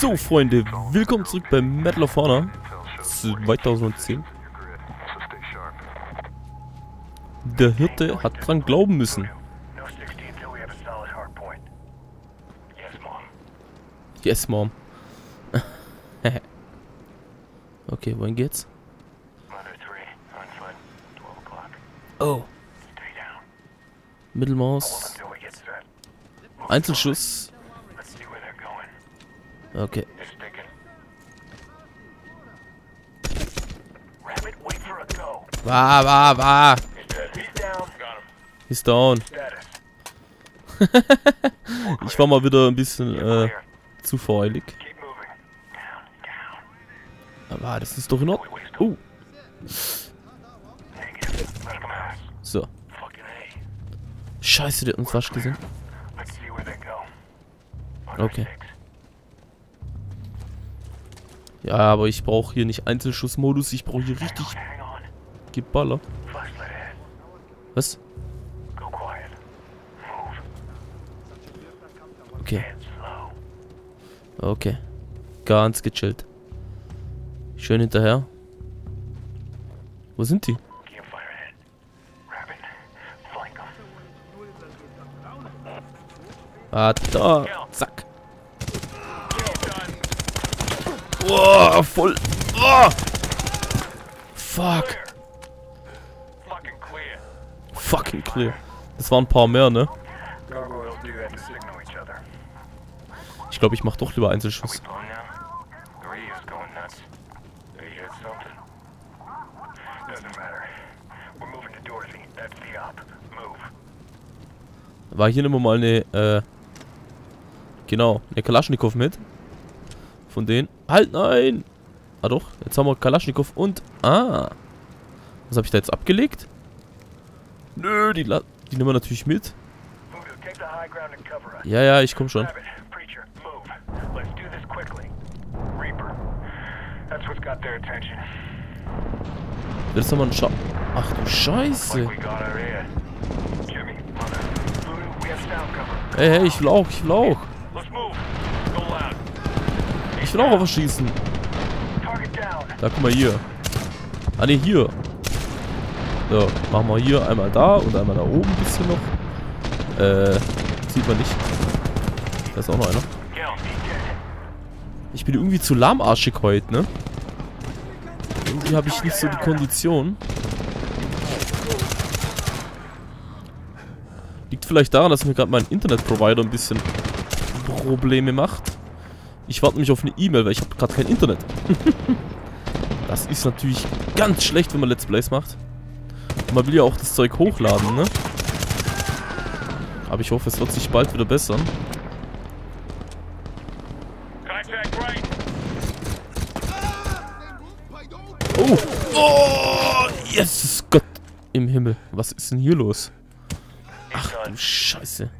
So, Freunde, willkommen zurück bei Medal of Honor 2010. Der Hirte hat dran glauben müssen. Yes, Mom. okay, wohin geht's? Oh. Mittelmaus. Einzelschuss. Okay. Wa, wa, wa. He's down. ich war mal wieder ein bisschen äh, zu voreilig. Aber das ist doch in Ordnung. Oh. So. Scheiße, der hat uns fast gesehen. Okay. Ja, aber ich brauche hier nicht Einzelschussmodus, ich brauche hier richtig Geballer. Was? Okay. Okay. Ganz gechillt. Schön hinterher. Wo sind die? Ah, da. Zack. Oh, voll. Oh. Fuck. Fucking clear. Das waren ein paar mehr, ne? Ich glaube, ich mach doch lieber Einzelschuss. War hier immer mal eine, äh, genau, eine Kalaschnikow mit. Von denen. Halt, nein! Ah doch, jetzt haben wir Kalaschnikow und, ah. Was habe ich da jetzt abgelegt? Nö, die, die nehmen wir natürlich mit. Ja, ja, ich komm schon. Das ist doch mal ein Scha Ach du Scheiße. Hey, hey, ich will auch, ich will auch. Ich will auch auf was schießen. Da, guck mal hier. Ah, ne, hier. So, machen wir hier einmal da und einmal da oben ein bisschen noch. Äh, sieht man nicht. Da ist auch noch einer. Ich bin irgendwie zu lahmarschig heute, ne? Irgendwie habe ich nicht so die Kondition. Liegt vielleicht daran, dass mir gerade mein Internetprovider ein bisschen Probleme macht. Ich warte mich auf eine E-Mail, weil ich habe gerade kein Internet. das ist natürlich ganz schlecht, wenn man Let's Plays macht. Und man will ja auch das Zeug hochladen, ne? Aber ich hoffe, es wird sich bald wieder bessern. Oh! Oh! Yes! Gott im Himmel. Was ist denn hier los? Ach du Scheiße.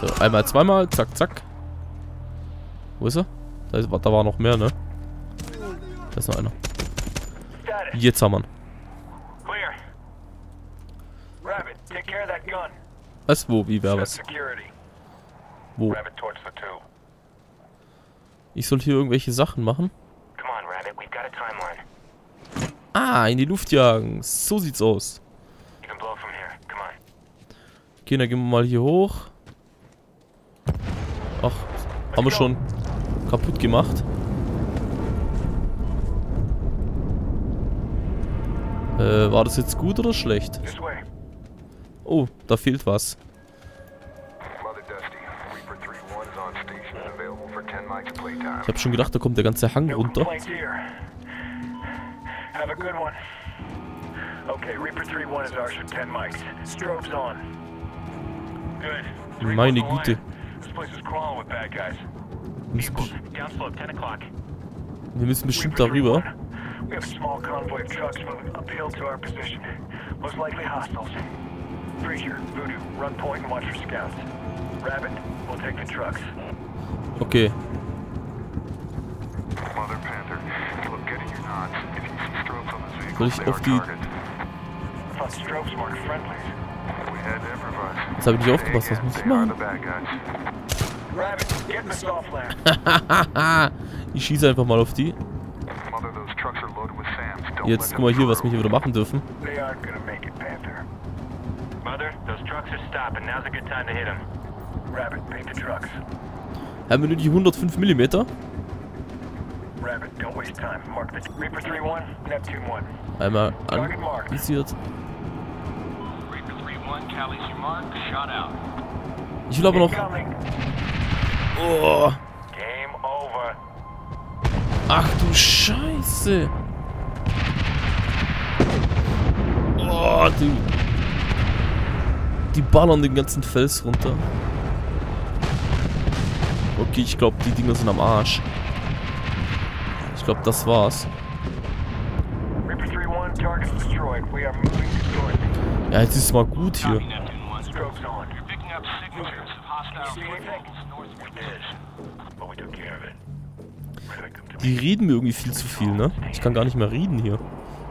So, einmal, zweimal. Zack, zack. Wo ist er? Da, ist, da war noch mehr, ne? Da ist noch einer. Jetzt haben wir ihn. Was? Wo? Wie? Wer? Was? Wo? Ich soll hier irgendwelche Sachen machen? Ah, in die Luft jagen. So sieht's aus. Okay, dann gehen wir mal hier hoch. Ach, haben wir schon kaputt gemacht. Äh, war das jetzt gut oder schlecht? Oh, da fehlt was. Ich habe schon gedacht, da kommt der ganze Hang runter. Meine Güte. Wir müssen bestimmt darüber. Okay. Soll ich auf die... Jetzt habe ich nicht aufgepasst. Was muss ich machen? Ich schieße einfach mal auf die. Jetzt guck mal hier, was wir hier wieder machen dürfen. Haben wir nur die 105 mm? Rabbit, don't waste time. Mark the Reaper 3-1, Neptune 1. Einmal anvisiert. Reaper 3-1, Callie's your mark. Shot out. Ich will aber noch... Oh, Game over. ach du Scheiße. Oh, die... Die ballern den ganzen Fels runter. Okay, ich glaube, die Dinger sind am Arsch. Ich glaube, das war's. Reaper 3-1, target destroyed. We are moving to Dorothy. Ja, jetzt ist mal gut hier. Die reden mir irgendwie viel zu viel, ne? Ich kann gar nicht mehr reden hier.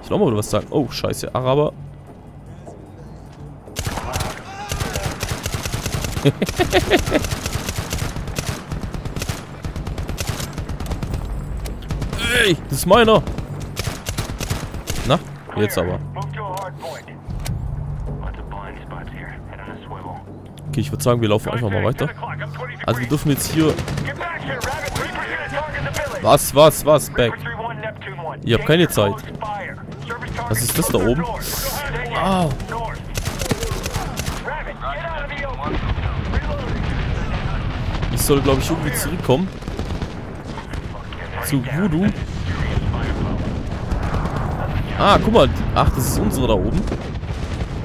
Ich will auch mal was sagen. Oh, scheiße. Araber. Ey, das ist meiner. Na, jetzt aber. Okay, ich würde sagen, wir laufen einfach mal weiter. Also wir dürfen jetzt hier... Was, was, was? Back. Reaper 3-1, Neptune 1. Ich hab keine Zeit. Was ist das da oben? Au. Ich soll, glaube ich, irgendwie zurückkommen. Zu Voodoo. Ah, guck mal. Ach, das ist unsere da oben.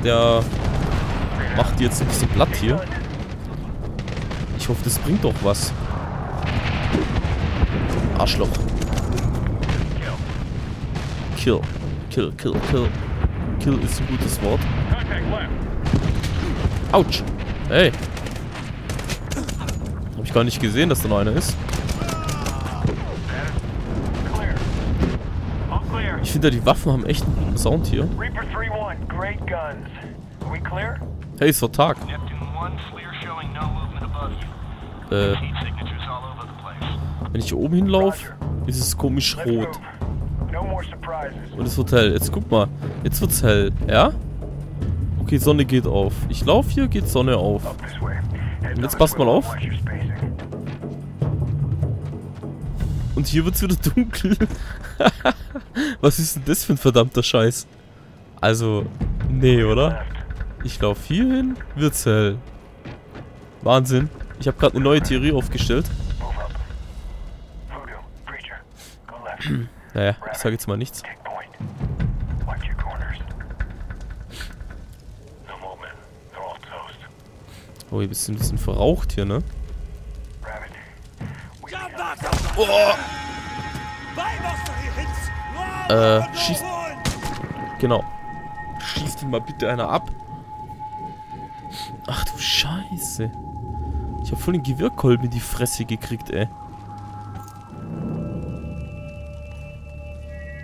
Der macht die jetzt ein bisschen platt hier. Ich hoffe, das bringt doch was. Arschloch. Kill. Kill, kill, kill. Kill ist ein gutes Wort. Autsch. Hey. Hab ich gar nicht gesehen, dass da noch einer ist. Ich finde die Waffen haben echt einen guten Sound hier. Reaper 3-1, great guns. Are we clear? Hey, ist doch Tag. Neptune 1, clear showing no movement above you. Äh, wenn ich hier oben hinlaufe, ist es komisch rot. Und es wird hell. Jetzt guck mal. Jetzt wird's hell. Ja? Okay, Sonne geht auf. Ich laufe hier, geht Sonne auf. Und jetzt passt mal auf. Und hier wird's wieder dunkel. Was ist denn das für ein verdammter Scheiß? Also, nee, oder? Ich laufe hier hin, wird's hell. Wahnsinn. Ich habe gerade eine neue Theorie aufgestellt. Naja, ich sage jetzt mal nichts. Oh, ihr bist ein bisschen verraucht hier, ne? We Äh, schießt. Genau. Schießt ihn mal bitte einer ab. Scheiße. Ich hab voll den Gewirrkolben in die Fresse gekriegt, ey.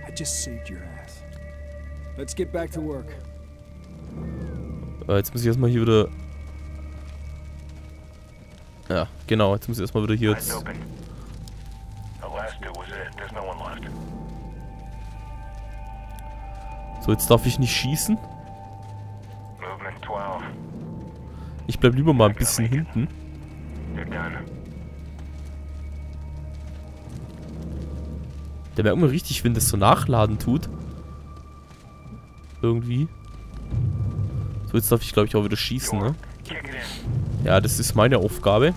I just saved your ass. Let's get back to work. Äh, jetzt muss ich erstmal hier wieder... Ja, genau. Jetzt muss ich erstmal wieder hier jetzt... So, jetzt darf ich nicht schießen. Ich bleib lieber mal ein bisschen hinten. Der merkt man richtig, wenn das so nachladen tut. Irgendwie. So, jetzt darf ich, glaube ich, auch wieder schießen, ne? Ja, das ist meine Aufgabe.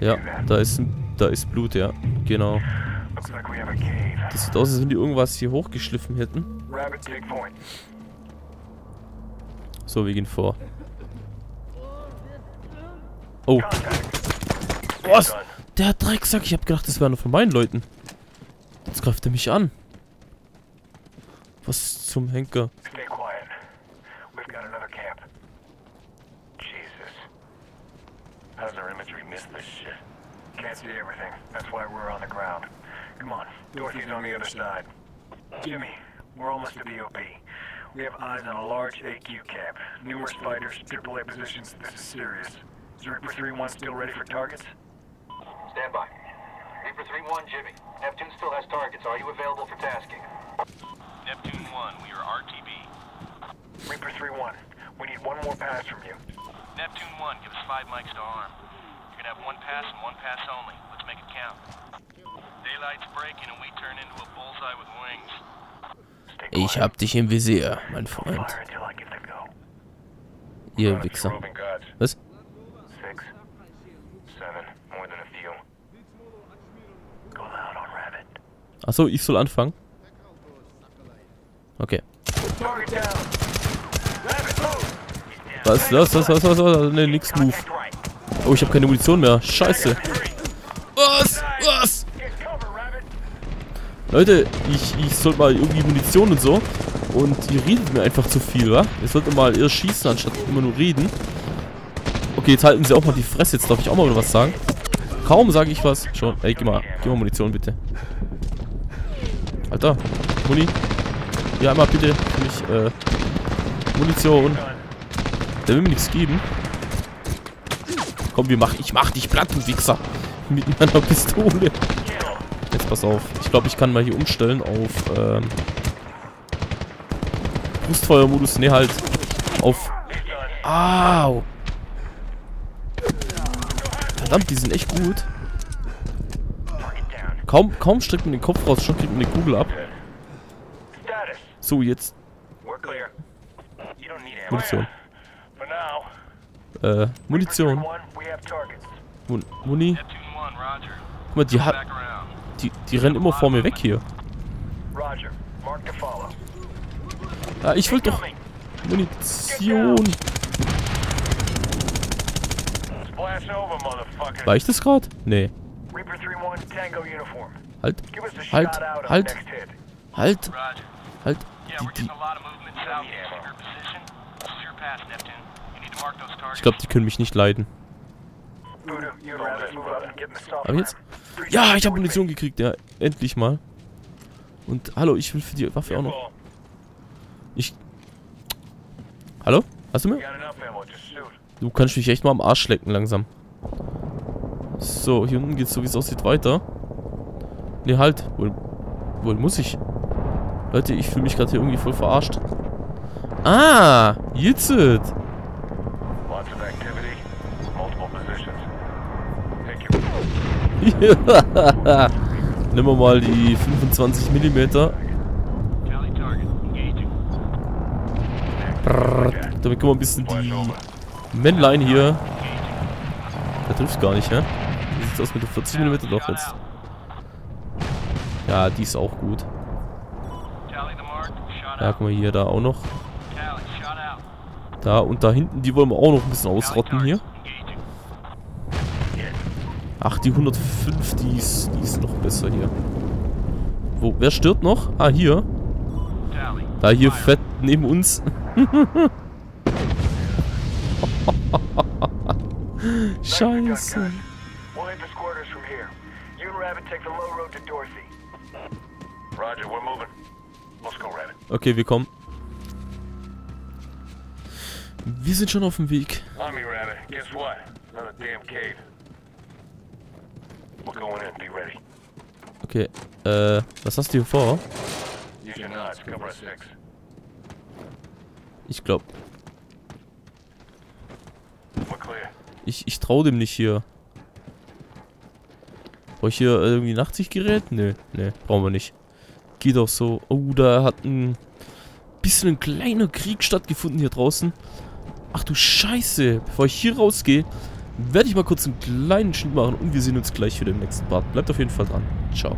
Ja, da ist, da ist Blut, ja. Genau. Das sieht aus, als wenn die irgendwas hier hochgeschliffen hätten. So, wir gehen vor. Oh, was? Der Drecksack. Ich hab gedacht, das wäre einer von meinen Leuten. Jetzt greift er mich an. Was zum Henker? How's our imagery miss this shit? Can't see everything. That's why we're on the ground. Come on, Dorothy's on the other side. Jimmy, we're almost to the OP. We have eyes on a large AQ camp. Numerous fighters, AAA positions. This is serious. Is Reaper 3-1 still ready for targets? Stand by. Reaper 3-1, Jimmy. Neptune still has targets. Are you available for tasking? Neptune 1, we are RTB. Reaper 3-1, we need one more pass from you. Neptune 1, give us five mics to arm. You're gonna have one pass and one pass only. Let's make it count. Ich hab dich im Visier, mein Freund. Ihr Wichser. Was? Achso, ich soll anfangen? Okay. Was, was, was, was, was, was? Ne, nix Move. Oh, ich habe keine Munition mehr. Scheiße. Was? Was? Leute, ich, ich sollte mal irgendwie Munition und so. Und ihr redet mir einfach zu viel, wa? Ihr solltet mal eher schießen, anstatt immer nur reden. Okay, jetzt halten sie auch mal die Fresse. Jetzt darf ich auch mal was sagen. Kaum sage ich was. Schon. Ey, gib mal, gib mal Munition, bitte. Alter, Muni. Ja, einmal bitte für mich, äh, Munition. Der will mir nichts geben. Komm, wir mach, ich mach dich platt, du Wichser. Mit meiner Pistole. Jetzt pass auf. Ich glaube, ich kann mal hier umstellen auf, ähm, Brustfeuermodus. Ne, halt. Auf. Au. Verdammt, die sind echt gut. Kaum, kaum streckt man den Kopf raus, schon kriegt man die Kugel ab. So, jetzt. Munition. Äh, Munition. 3-1, we have targets. Mun Muni. Neptune 1, roger. Guck mal, die hat. Die, die rennen immer vor mir weg hier. Ja, ich will doch. Munition. War ich das gerade? Nee. Reaper 3-1, Tango uniform. Halt. Halt, halt. Halt. Halt. Die, die, ich glaube, die können mich nicht leiden. Aber jetzt? room. Ja, ich habe Munition gekriegt. Ja, endlich mal. Und hallo, ich will für die Waffe auch noch. Ich. Hallo? Hast du mir? Du kannst mich echt mal am Arsch lecken langsam. So, hier unten geht's so wie es aussieht weiter. Ne, halt. Wohl, wohl muss ich. Leute, ich fühle mich gerade hier irgendwie voll verarscht. Ah, jetzt. Lots Nehmen wir mal die 25 mm. Engaging. Damit können wir ein bisschen die Männlein hier. Der trifft gar nicht, hä? Wie sieht's aus mit der 40 mm doch jetzt? Ja, die ist auch gut. Ja, guck mal hier, da auch noch. Da und da hinten, die wollen wir auch noch ein bisschen ausrotten hier. Ach, die 105, die ist, die ist noch besser hier. Wo, wer stirbt noch? Ah, hier. Da hier fett neben uns. Scheiße. Okay, wir kommen. Wir sind schon auf dem Weg. On me, Rabbit. Guess what? Another damn cave. We're going in. Be ready. Okay, äh, was hast du hier vor? Ich glaube, clear. ich, ich trau dem nicht hier. Brauche ich hier irgendwie ein Nachtsichtgerät? Nö, nee, brauchen wir nicht. Geht auch so. Oh, da hat ein bisschen ein kleiner Krieg stattgefunden hier draußen. Ach du Scheiße. Bevor ich hier rausgehe, werde ich mal kurz einen kleinen Schnitt machen und wir sehen uns gleich wieder im nächsten Part. Bleibt auf jeden Fall dran. Ciao.